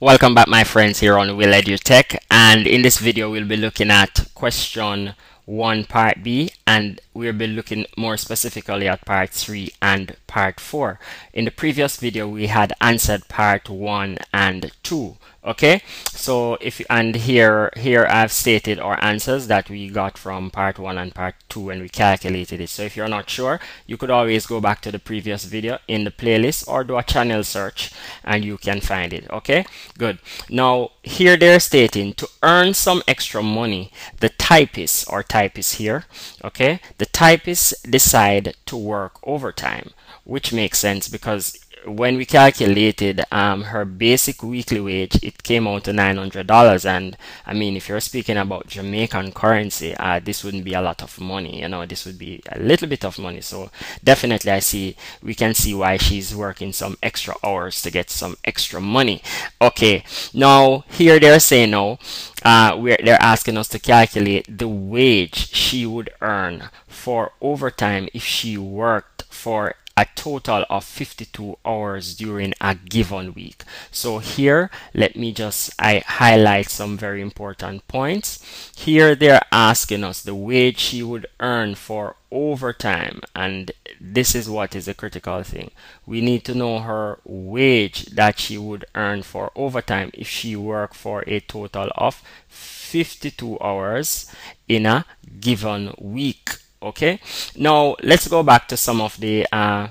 Welcome back my friends here on Will EduTech and in this video we'll be looking at question 1 part B and we'll be looking more specifically at part 3 and part 4. In the previous video we had answered part 1 and 2 okay? So if you and here here I've stated our answers that we got from part one and part two when we calculated it. So if you're not sure you could always go back to the previous video in the playlist or do a channel search and you can find it okay? Good. Now here they're stating to earn some extra money the typist or typist here okay? The typist decide to work overtime which makes sense because when we calculated um, her basic weekly wage, it came out to $900. And I mean, if you're speaking about Jamaican currency, uh, this wouldn't be a lot of money. You know, this would be a little bit of money. So definitely, I see we can see why she's working some extra hours to get some extra money. Okay, now here they're saying no. uh, we're, they're asking us to calculate the wage she would earn for overtime if she worked for a total of 52 hours during a given week. So here, let me just I highlight some very important points. Here they're asking us the wage she would earn for overtime and this is what is a critical thing. We need to know her wage that she would earn for overtime if she worked for a total of 52 hours in a given week okay now let's go back to some of the uh,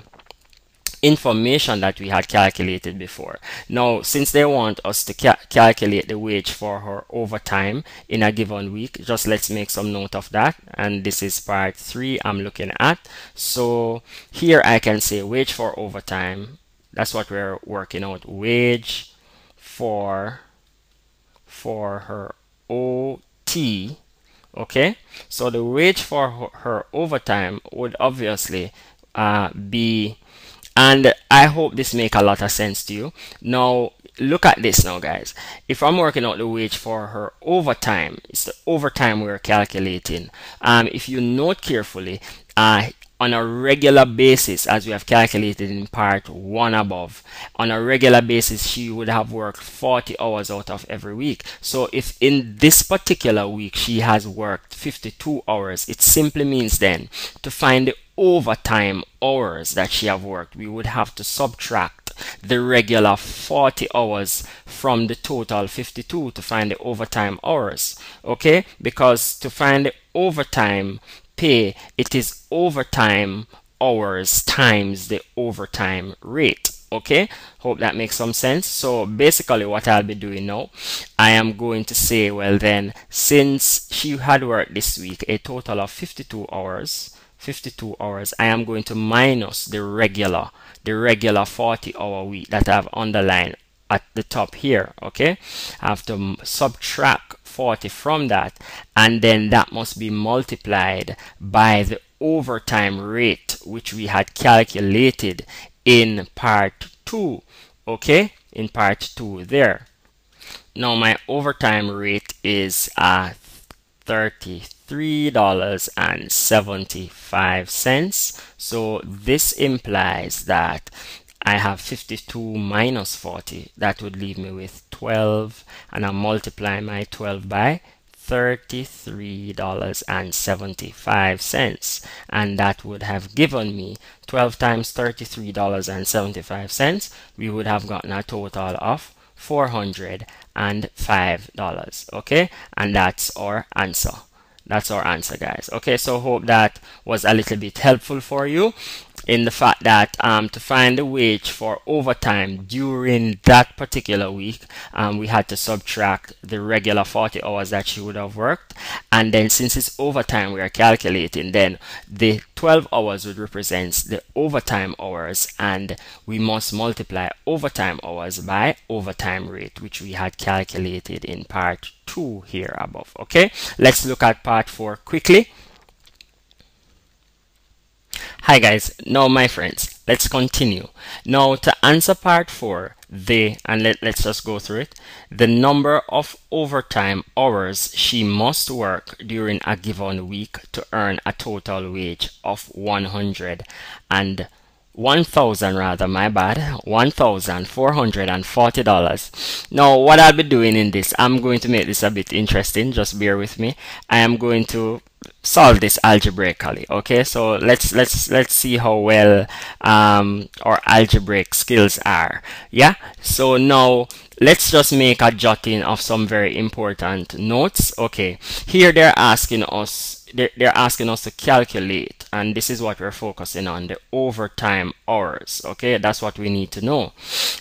information that we had calculated before. Now, since they want us to ca calculate the wage for her overtime in a given week, just let's make some note of that. And this is part three I'm looking at. So here I can say wage for overtime. That's what we're working out. Wage for for her OT okay? So the wage for her, overtime would obviously uh, be and I hope this make a lot of sense to you. Now look at this now guys. If I'm working out the wage for her overtime it's the overtime we're calculating. Um, if you note carefully uh, on a regular basis as we have calculated in part one above on a regular basis she would have worked 40 hours out of every week. So if in this particular week she has worked 52 hours it simply means then to find the overtime hours that she have worked we would have to subtract the regular 40 hours from the total 52 to find the overtime hours. Okay? Because to find the overtime pay, it is overtime hours times the overtime rate. Okay, hope that makes some sense. So basically, what I'll be doing now, I am going to say, well, then, since she had worked this week a total of 52 hours, 52 hours, I am going to minus the regular, the regular 40 hour week that I've underlined at the top here. Okay, I have to subtract 40 from that and then that must be multiplied by the overtime rate which we had calculated in part 2 okay? In part 2 there. Now my overtime rate is uh, $33.75 so this implies that I have 52 minus 40 that would leave me with 12 and I multiply my 12 by $33.75 and that would have given me 12 times $33.75 we would have gotten a total of $405 okay? And that's our answer. That's our answer guys. Okay? So hope that was a little bit helpful for you in the fact that um, to find the wage for overtime during that particular week, um, we had to subtract the regular 40 hours that she would have worked. And then since it's overtime, we are calculating, then the 12 hours would represent the overtime hours and we must multiply overtime hours by overtime rate, which we had calculated in part two here above. Okay, let's look at part four quickly. Hi guys, now my friends, let's continue. Now to answer part 4, the, and let, let's just go through it, the number of overtime hours she must work during a given week to earn a total wage of 100 and 1000 rather my bad. $1440 now what I'll be doing in this I'm going to make this a bit interesting just bear with me. I am going to solve this algebraically okay? So let's let's let's see how well um, our algebraic skills are yeah? So now let's just make a jotting of some very important notes. Okay. Here they're asking us they're asking us to calculate and this is what we're focusing on the overtime hours. Okay. That's what we need to know.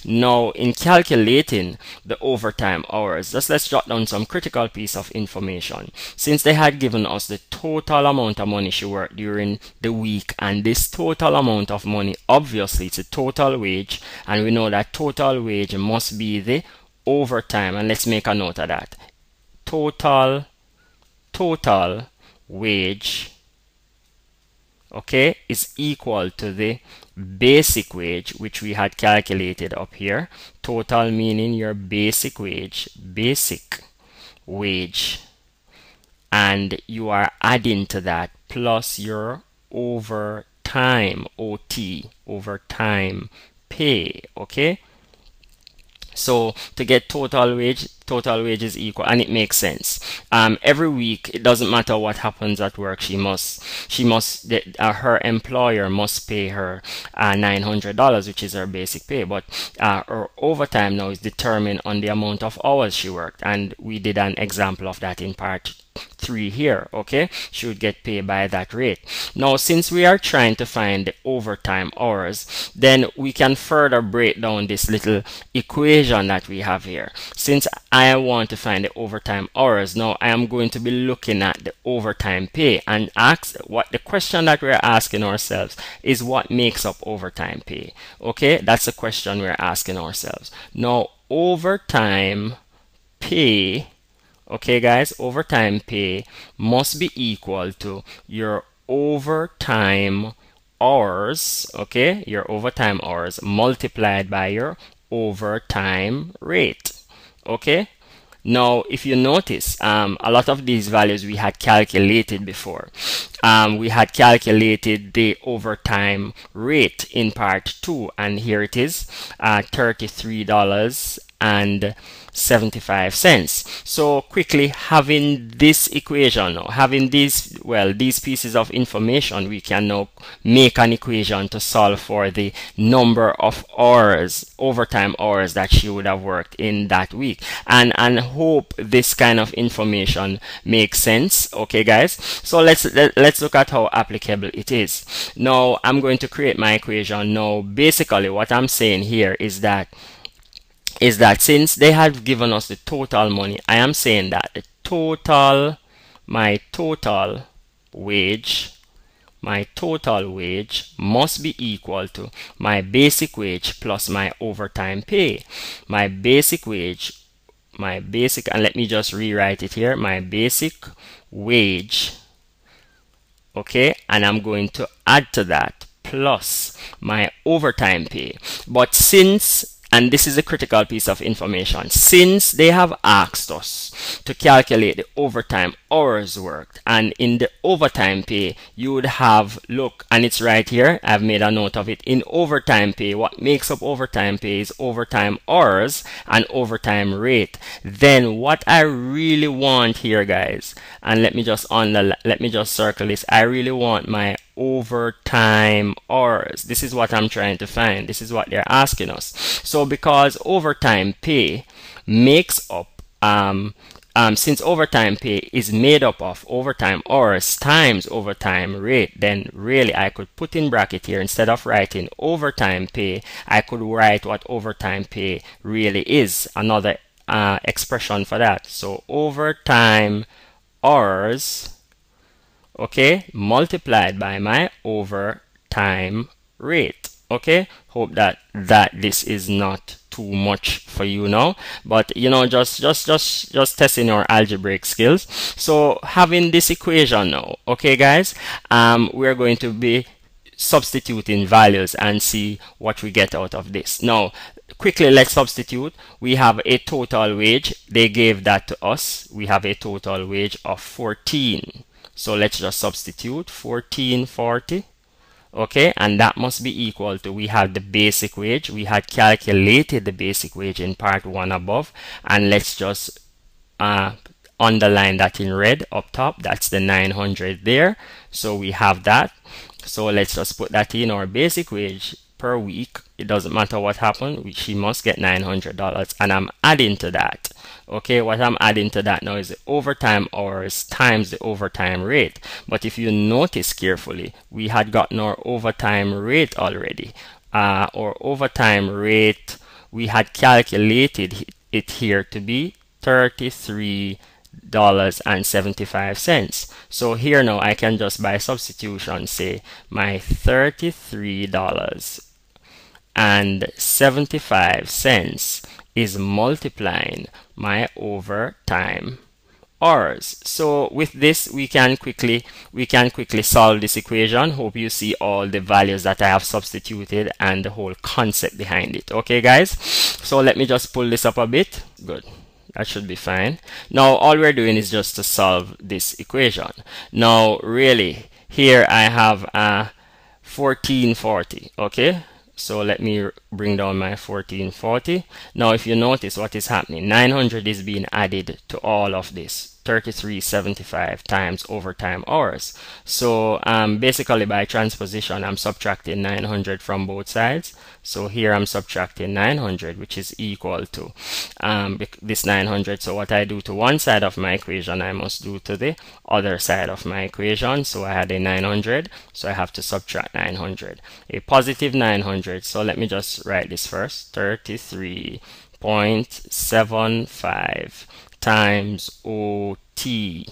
Now in calculating the overtime hours just let's jot down some critical piece of information. Since they had given us the total amount of money she worked during the week and this total amount of money obviously it's a total wage and we know that total wage must be the overtime and let's make a note of that. Total total wage okay is equal to the basic wage which we had calculated up here. Total meaning your basic wage basic wage. And you are adding to that plus your overtime OT overtime pay okay so to get total wage total wage is equal and it makes sense. Um, every week it doesn't matter what happens at work she must she must the, uh, her employer must pay her uh, $900 which is her basic pay but uh, her overtime now is determined on the amount of hours she worked and we did an example of that in part 3 here okay? She would get paid by that rate. Now since we are trying to find the overtime hours then we can further break down this little equation that we have here. Since want to find the overtime hours. Now I am going to be looking at the overtime pay and ask what the question that we're asking ourselves is what makes up overtime pay. Okay? That's the question we're asking ourselves. Now overtime pay okay guys? Overtime pay must be equal to your overtime hours okay? Your overtime hours multiplied by your overtime rate okay? Now if you notice um, a lot of these values we had calculated before. Um, we had calculated the overtime rate in part 2 and here it is uh, $33 and 75 cents. So quickly having this equation now having these well these pieces of information we can now make an equation to solve for the number of hours overtime hours that she would have worked in that week. And and hope this kind of information makes sense. Okay guys? So let's let, let's look at how applicable it is. Now i'm going to create my equation. Now basically what i'm saying here is that is that since they have given us the total money, I am saying that the total, my total wage, my total wage must be equal to my basic wage plus my overtime pay. My basic wage, my basic, and let me just rewrite it here, my basic wage, okay, and I'm going to add to that plus my overtime pay. But since and this is a critical piece of information. Since they have asked us to calculate the overtime hours worked, and in the overtime pay, you would have, look, and it's right here, I've made a note of it. In overtime pay, what makes up overtime pay is overtime hours and overtime rate. Then what I really want here, guys, and let me just on the, let me just circle this. I really want my overtime hours. This is what I'm trying to find. This is what they're asking us. So because overtime pay makes up um, um, since overtime pay is made up of overtime hours times overtime rate, then really I could put in bracket here instead of writing overtime pay, I could write what overtime pay really is. Another uh, expression for that. So overtime hours okay multiplied by my overtime rate okay hope that that this is not too much for you now. But you know just just just just testing your algebraic skills. So having this equation now okay guys um we're going to be substituting values and see what we get out of this. Now quickly let's substitute. We have a total wage. They gave that to us. We have a total wage of 14 so let's just substitute 1440. Okay? And that must be equal to we have the basic wage. We had calculated the basic wage in part one above. And let's just uh, underline that in red up top. That's the 900 there. So we have that. So let's just put that in our basic wage per week. It doesn't matter what happened. She must get $900 and I'm adding to that okay what I'm adding to that now is the overtime hours times the overtime rate. But if you notice carefully we had gotten our overtime rate already. Uh, our overtime rate we had calculated it here to be 33 dollars and 75 cents. So here now I can just by substitution say my 33 dollars and 75 cents is multiplying my overtime hours. So with this we can quickly we can quickly solve this equation. Hope you see all the values that I have substituted and the whole concept behind it. Okay guys, so let me just pull this up a bit. Good. That should be fine. Now all we're doing is just to solve this equation. Now really here I have a 1440 okay so let me bring down my 1440 now if you notice what is happening 900 is being added to all of this 3375 times overtime hours. So um, basically by transposition, I'm subtracting 900 from both sides. So here I'm subtracting 900, which is equal to um, this 900. So what I do to one side of my equation, I must do to the other side of my equation. So I had a 900, so I have to subtract 900. A positive 900, so let me just write this first, 33.75 times OTRs.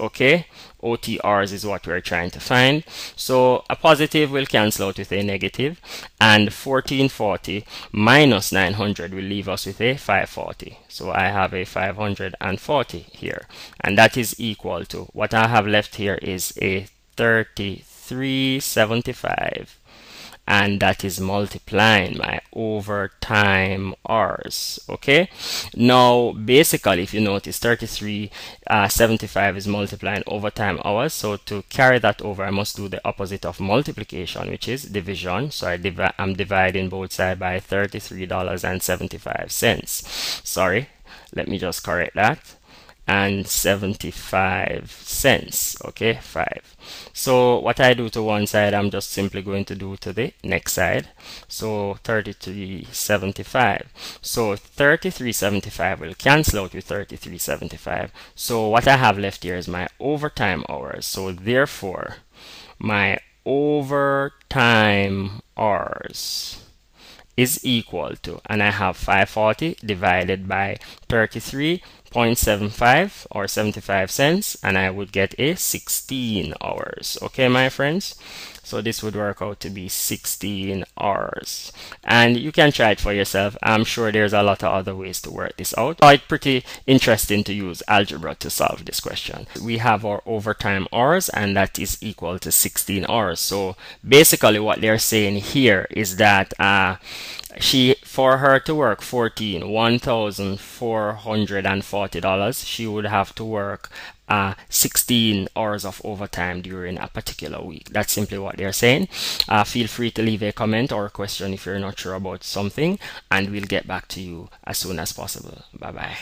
Okay, OTRs is what we're trying to find. So a positive will cancel out with a negative, and 1440 minus 900 will leave us with a 540. So I have a 540 here, and that is equal to what I have left here is a 3375 and that is multiplying my overtime hours okay? Now basically if you notice 33 uh, 75 is multiplying overtime hours. So to carry that over I must do the opposite of multiplication which is division. So I divi I'm dividing both sides by $33.75 sorry let me just correct that and 75 cents okay 5 so what I do to one side I'm just simply going to do to the next side. So 33.75 so 33.75 will cancel out with 33.75 so what I have left here is my overtime hours. So therefore my overtime hours is equal to and I have 540 divided by 33 0.75 or 75 cents and I would get a 16 hours. Okay my friends? So this would work out to be 16 hours. And you can try it for yourself. I'm sure there's a lot of other ways to work this out. It's pretty interesting to use algebra to solve this question. We have our overtime hours and that is equal to 16 hours. So basically what they're saying here is that uh, she for her to work 14 1440 dollars she would have to work uh, 16 hours of overtime during a particular week. That's simply what they're saying. Uh, feel free to leave a comment or a question if you're not sure about something and we'll get back to you as soon as possible. Bye bye